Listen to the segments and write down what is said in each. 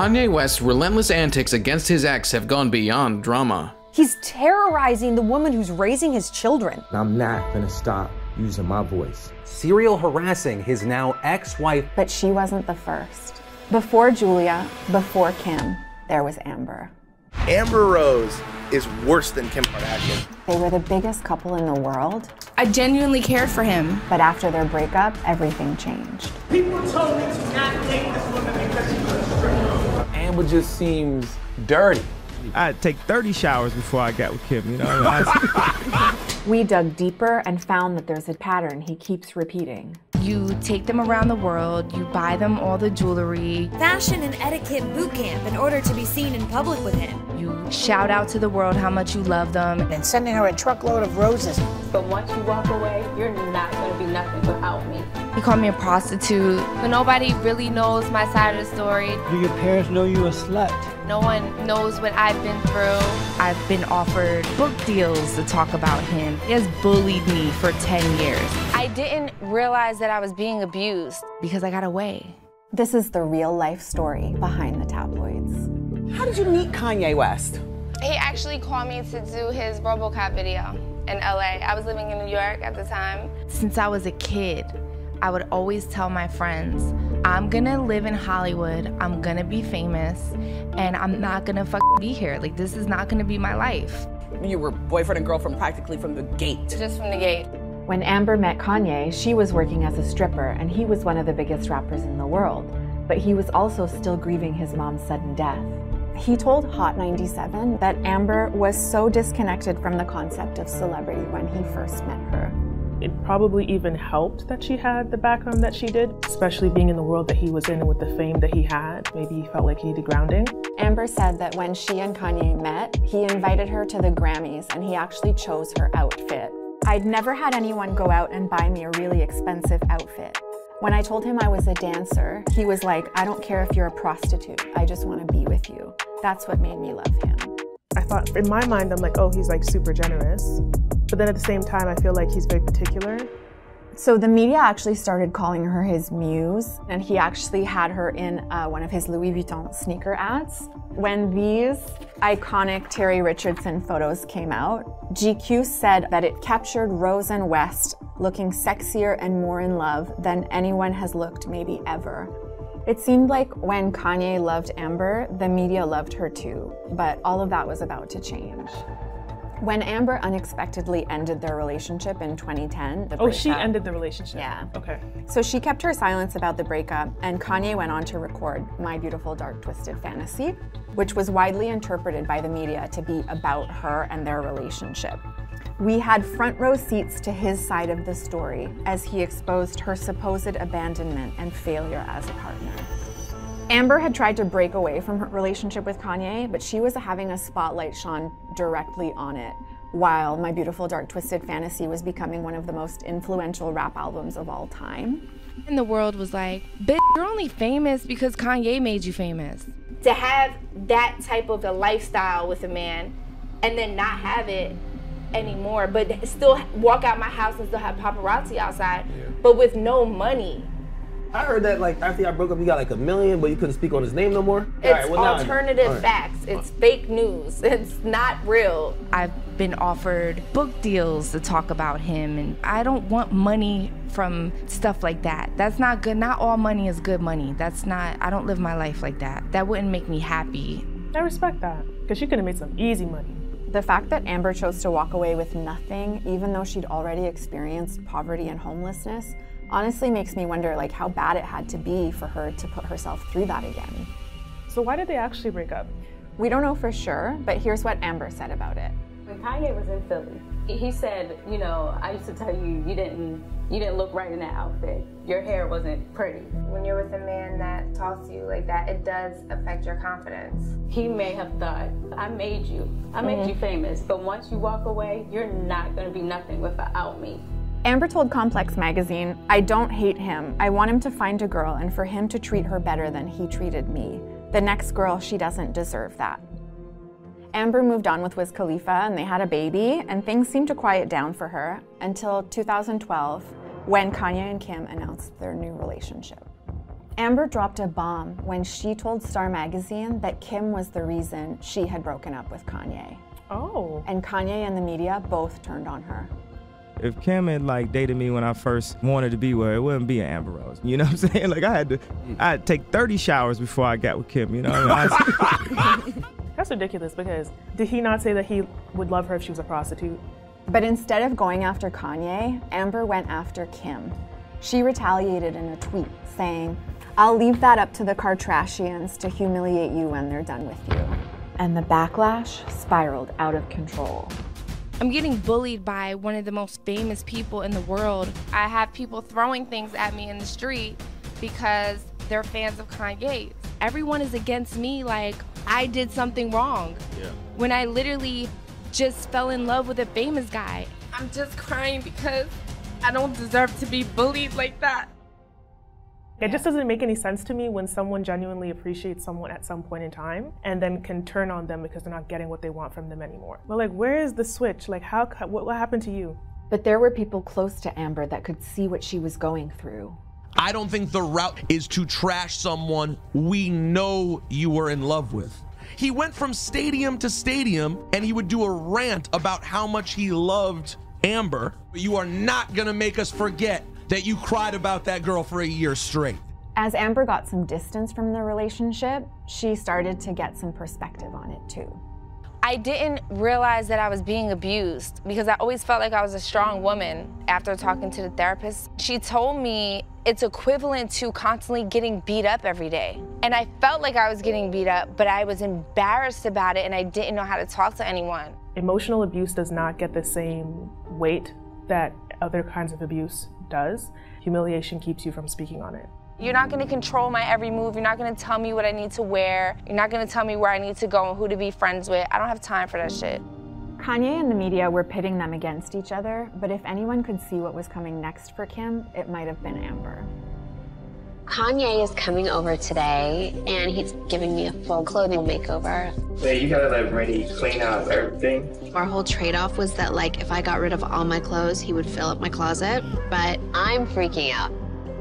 Kanye West's relentless antics against his ex have gone beyond drama. He's terrorizing the woman who's raising his children. I'm not gonna stop using my voice. Serial harassing his now ex wife. But she wasn't the first. Before Julia, before Kim, there was Amber. Amber Rose is worse than Kim Kardashian. They were the biggest couple in the world. I genuinely cared for him. But after their breakup, everything changed. People told me to not date this woman because she was a stripper. Amber just seems dirty. I'd take 30 showers before I got with Kim, you know? we dug deeper and found that there's a pattern he keeps repeating. You take them around the world, you buy them all the jewelry. Fashion and etiquette boot camp in order to be seen in public with him. You shout out to the world how much you love them. And sending her a truckload of roses. But once you walk away, you're not going to be nothing without me. He called me a prostitute. But nobody really knows my side of the story. Do your parents know you a slut? No one knows what I've been through. I've been offered book deals to talk about him. He has bullied me for 10 years. I didn't realize that I was being abused because I got away. This is the real life story behind the tabloids. How did you meet Kanye West? He actually called me to do his Robocop video in LA. I was living in New York at the time. Since I was a kid, I would always tell my friends, I'm gonna live in Hollywood, I'm gonna be famous, and I'm not gonna be here. Like, this is not gonna be my life. You were boyfriend and girlfriend practically from the gate. Just from the gate. When Amber met Kanye, she was working as a stripper, and he was one of the biggest rappers in the world. But he was also still grieving his mom's sudden death. He told Hot 97 that Amber was so disconnected from the concept of celebrity when he first met her. Probably even helped that she had the background that she did, especially being in the world that he was in and with the fame that he had. Maybe he felt like he needed grounding. Amber said that when she and Kanye met, he invited her to the Grammys and he actually chose her outfit. I'd never had anyone go out and buy me a really expensive outfit. When I told him I was a dancer, he was like, I don't care if you're a prostitute, I just want to be with you. That's what made me love him. I thought, in my mind, I'm like, oh, he's like super generous. But then at the same time, I feel like he's very particular. So the media actually started calling her his muse, and he actually had her in uh, one of his Louis Vuitton sneaker ads. When these iconic Terry Richardson photos came out, GQ said that it captured Rose and West looking sexier and more in love than anyone has looked maybe ever. It seemed like when Kanye loved Amber, the media loved her too, but all of that was about to change. When Amber unexpectedly ended their relationship in 2010, oh, breakup, she ended the relationship. Yeah. Okay. So she kept her silence about the breakup, and Kanye went on to record My Beautiful Dark Twisted Fantasy, which was widely interpreted by the media to be about her and their relationship. We had front row seats to his side of the story as he exposed her supposed abandonment and failure as a partner. Amber had tried to break away from her relationship with Kanye, but she was having a spotlight shone directly on it, while My Beautiful Dark Twisted Fantasy was becoming one of the most influential rap albums of all time. And the world was like, bitch, you're only famous because Kanye made you famous. To have that type of a lifestyle with a man and then not have it anymore, but still walk out my house and still have paparazzi outside, yeah. but with no money I heard that like after y'all broke up, you got like a million, but you couldn't speak on his name no more. It's right, well, alternative right. facts. It's fake news. It's not real. I've been offered book deals to talk about him, and I don't want money from stuff like that. That's not good. Not all money is good money. That's not. I don't live my life like that. That wouldn't make me happy. I respect that because she could have made some easy money. The fact that Amber chose to walk away with nothing, even though she'd already experienced poverty and homelessness, honestly makes me wonder like how bad it had to be for her to put herself through that again. So why did they actually break up? We don't know for sure, but here's what Amber said about it. When Kanye was in Philly, he said, you know, I used to tell you you didn't you didn't look right in that outfit. Your hair wasn't pretty. When you're with a man that talks to you like that, it does affect your confidence. He may have thought, I made you. I made mm-hmm. you famous, but once you walk away, you're not going to be nothing without me. Amber told Complex magazine, I don't hate him. I want him to find a girl and for him to treat her better than he treated me. The next girl, she doesn't deserve that. Amber moved on with Wiz Khalifa and they had a baby, and things seemed to quiet down for her until 2012 when Kanye and Kim announced their new relationship. Amber dropped a bomb when she told Star Magazine that Kim was the reason she had broken up with Kanye. Oh. And Kanye and the media both turned on her. If Kim had like dated me when I first wanted to be with her, it wouldn't be an Amber Rose. You know what I'm saying? Like I had to, I had to take 30 showers before I got with Kim. You know, I mean, That's ridiculous because did he not say that he would love her if she was a prostitute? But instead of going after Kanye, Amber went after Kim. She retaliated in a tweet saying, I'll leave that up to the Kardashians to humiliate you when they're done with you. And the backlash spiraled out of control. I'm getting bullied by one of the most famous people in the world. I have people throwing things at me in the street because they're fans of Kanye. Everyone is against me like I did something wrong. Yeah. When I literally just fell in love with a famous guy. I'm just crying because I don't deserve to be bullied like that. It just doesn't make any sense to me when someone genuinely appreciates someone at some point in time and then can turn on them because they're not getting what they want from them anymore. But like, where is the switch? Like, how? What, what happened to you? But there were people close to Amber that could see what she was going through. I don't think the route is to trash someone we know you were in love with. He went from stadium to stadium and he would do a rant about how much he loved Amber. But you are not gonna make us forget that you cried about that girl for a year straight. As Amber got some distance from the relationship, she started to get some perspective on it too. I didn't realize that I was being abused because I always felt like I was a strong woman after talking to the therapist. She told me it's equivalent to constantly getting beat up every day. And I felt like I was getting beat up, but I was embarrassed about it and I didn't know how to talk to anyone. Emotional abuse does not get the same weight that other kinds of abuse does. Humiliation keeps you from speaking on it. You're not gonna control my every move. You're not gonna tell me what I need to wear. You're not gonna tell me where I need to go and who to be friends with. I don't have time for that shit. Kanye and the media were pitting them against each other, but if anyone could see what was coming next for Kim, it might have been Amber. Kanye is coming over today and he's giving me a full clothing makeover. Wait, you gotta like ready, clean out everything. Our whole trade off was that, like, if I got rid of all my clothes, he would fill up my closet. But I'm freaking out.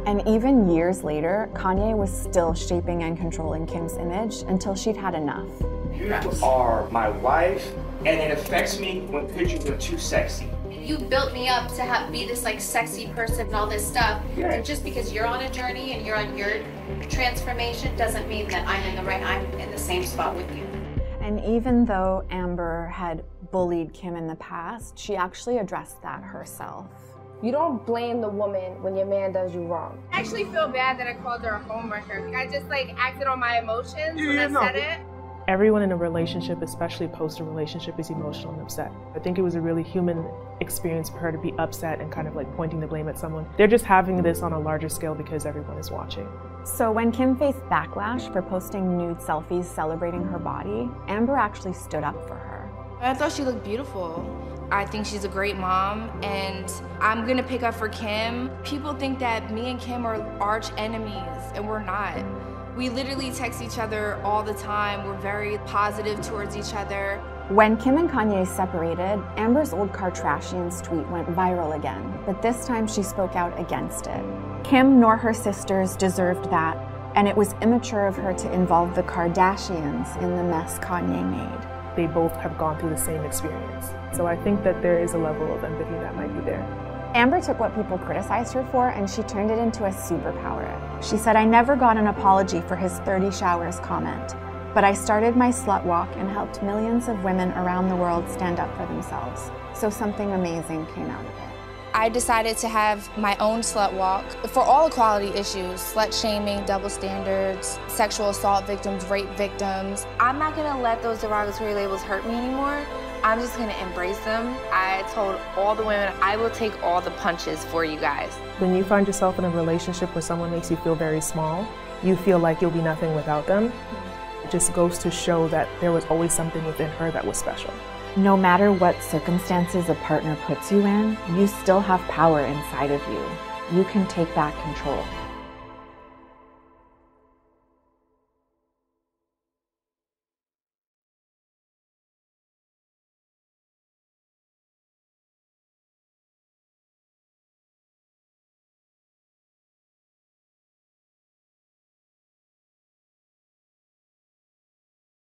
And even years later, Kanye was still shaping and controlling Kim's image until she'd had enough. You are my wife, and it affects me when pictures are too sexy. You built me up to have be this like sexy person and all this stuff. Yeah. And just because you're on a journey and you're on your transformation doesn't mean that I'm in the right I'm in the same spot with you. And even though Amber had bullied Kim in the past, she actually addressed that herself. You don't blame the woman when your man does you wrong. I actually feel bad that I called her a homewrecker. I just like acted on my emotions when I said it. Everyone in a relationship, especially post a relationship, is emotional and upset. I think it was a really human experience for her to be upset and kind of like pointing the blame at someone. They're just having this on a larger scale because everyone is watching. So when Kim faced backlash for posting nude selfies celebrating her body, Amber actually stood up for her. I thought she looked beautiful. I think she's a great mom, and I'm gonna pick up for Kim. People think that me and Kim are arch enemies, and we're not. We literally text each other all the time. We're very positive towards each other. When Kim and Kanye separated, Amber's old Kardashians tweet went viral again, but this time she spoke out against it. Kim nor her sisters deserved that, and it was immature of her to involve the Kardashians in the mess Kanye made. They both have gone through the same experience. So I think that there is a level of empathy that might be there. Amber took what people criticized her for and she turned it into a superpower. She said, I never got an apology for his 30 showers comment, but I started my slut walk and helped millions of women around the world stand up for themselves. So something amazing came out of it. I decided to have my own slut walk for all equality issues slut shaming, double standards, sexual assault victims, rape victims. I'm not gonna let those derogatory labels hurt me anymore. I'm just gonna embrace them. I told all the women I will take all the punches for you guys. When you find yourself in a relationship where someone makes you feel very small, you feel like you'll be nothing without them. It just goes to show that there was always something within her that was special. No matter what circumstances a partner puts you in, you still have power inside of you. You can take back control.